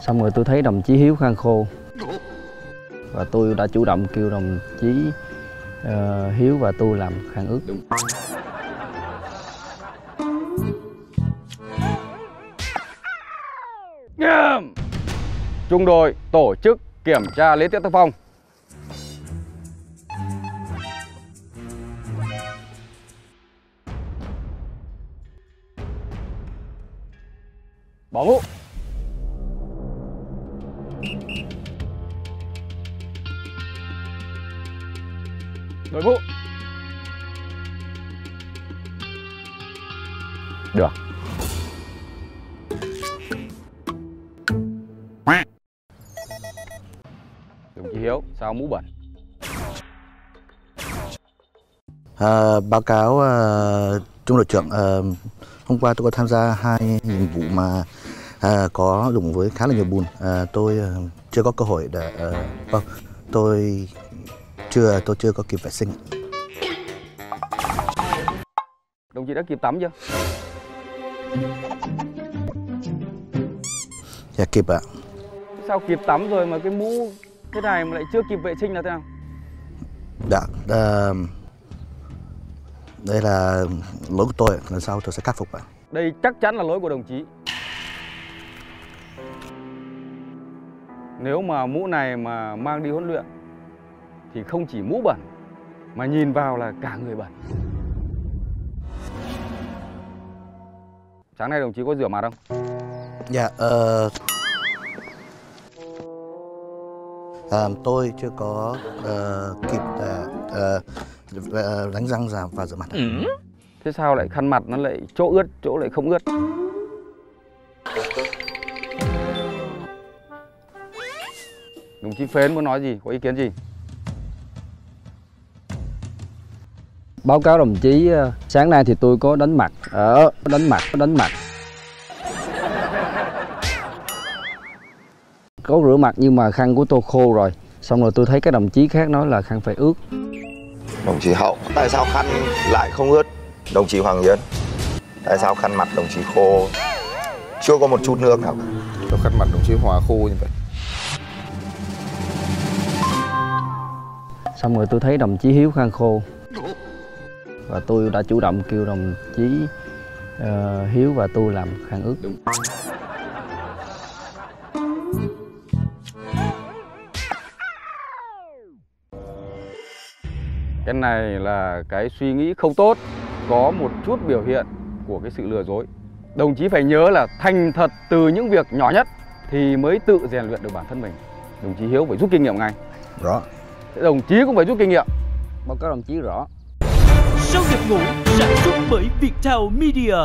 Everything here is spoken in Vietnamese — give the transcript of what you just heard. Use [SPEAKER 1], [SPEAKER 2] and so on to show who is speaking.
[SPEAKER 1] xong rồi tôi thấy đồng chí hiếu khang khô và tôi đã chủ động kêu đồng chí uh, hiếu và tôi làm khang ước
[SPEAKER 2] Nghiêm! Trung đội tổ chức kiểm tra lý tiết tác phong. Bảo ngũ Đội mũ. Được. Đồng chí Hiếu, sao mũ bẩn?
[SPEAKER 3] À, báo cáo à, trung đội trưởng à, hôm qua tôi có tham gia hai nhiệm vụ mà à, có đụng với khá là nhiều bùn à, tôi à, chưa có cơ hội để à, vâng tôi chưa tôi chưa có kịp vệ sinh
[SPEAKER 2] Đồng chí đã kịp tắm chưa?
[SPEAKER 3] dạ kịp ạ
[SPEAKER 2] Sao kịp tắm rồi mà cái mũ thế này mà lại chưa kịp vệ sinh là thế nào?
[SPEAKER 3] dạ à, đây là lỗi của tôi lần sau tôi sẽ khắc phục ạ
[SPEAKER 2] Đây chắc chắn là lỗi của đồng chí. Nếu mà mũ này mà mang đi huấn luyện thì không chỉ mũ bẩn mà nhìn vào là cả người bẩn. Sáng nay đồng chí có rửa mặt không?
[SPEAKER 3] dạ ờ, à, tôi chưa có ờ, kịp để ờ, ờ, đánh răng ra và rửa mặt
[SPEAKER 2] Thế sao lại khăn mặt nó lại chỗ ướt, chỗ lại không ướt? Đồng chí Phến muốn nói gì, có ý kiến gì?
[SPEAKER 1] báo cáo đồng chí ờ, sáng nay thì tôi có đánh mặt ở đánh mặt đánh mặt có rửa mặt nhưng mà khăn của tôi khô rồi xong rồi tôi thấy các đồng chí khác nói là khăn phải ướt
[SPEAKER 4] Đồng chí Hậu, tại sao khăn lại không ướt? Đồng chí Hoàng Yến, tại sao khăn mặt đồng chí khô chưa có một chút nước nào?
[SPEAKER 5] Sao khăn mặt đồng chí Hòa khô như vậy?
[SPEAKER 1] Xong rồi tôi thấy đồng chí hiếu khăn khô và tôi đã chủ động kêu đồng chí ờ, hiếu và tôi làm khăn ướt
[SPEAKER 2] Cái này là cái suy nghĩ không tốt, có một chút biểu hiện của cái sự lừa dối. Đồng chí phải nhớ là thành thật từ những việc nhỏ nhất thì mới tự rèn luyện được bản thân mình. Đồng chí Hiếu phải rút kinh nghiệm ngay.
[SPEAKER 3] rõ
[SPEAKER 2] Đồng chí cũng phải rút kinh nghiệm.
[SPEAKER 1] báo cáo đồng chí rõ
[SPEAKER 6] Sau nhập ngũ sản xuất bởi Viettel Media